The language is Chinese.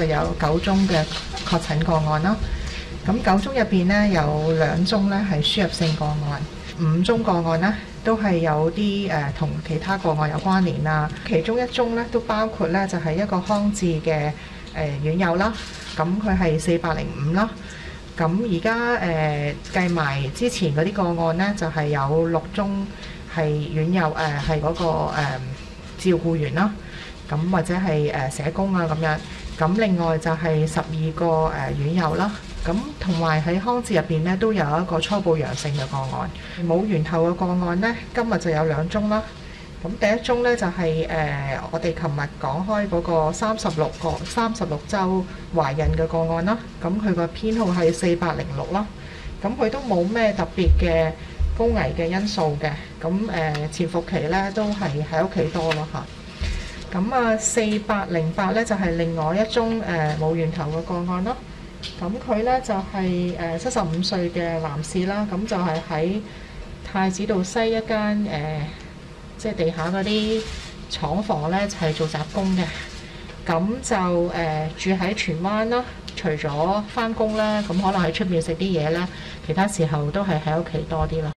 就有九宗嘅確診個案啦。咁九宗入邊呢，有兩宗呢係輸入性個案，五宗個案呢都係有啲誒同其他個案有關聯啦。其中一宗呢都包括呢就係一個康治嘅誒院友啦，咁佢係四百零五啦。咁而家誒計埋之前嗰啲個案呢，就係有六宗係院友誒係嗰個誒照顧員啦，咁或者係誒社工啊咁樣。咁另外就係十二個誒院友啦。咁同埋喺康治入邊咧，都有一個初步陽性嘅個案，冇源頭嘅個案呢，今日就有兩宗啦。咁第一宗呢，就係、是、誒、我哋琴日講開嗰個三十六個三十六週懷孕嘅個案啦。咁佢個編號係四百零六啦。咁佢都冇咩特別嘅高危嘅因素嘅。咁誒、呃、潛伏期呢，都係喺屋企多咯嚇。咁啊四百零八呢，就係、另外一宗誒冇、源頭嘅個案咯。咁佢咧就係誒七十五歲嘅男士啦，咁就係喺太子道西一間誒，即係地下嗰啲廠房咧，就係做雜工嘅。咁就誒住喺荃灣啦。除咗返工咧，咁可能喺出面食啲嘢咧，其他時候都係喺屋企多啲啦。